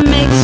makes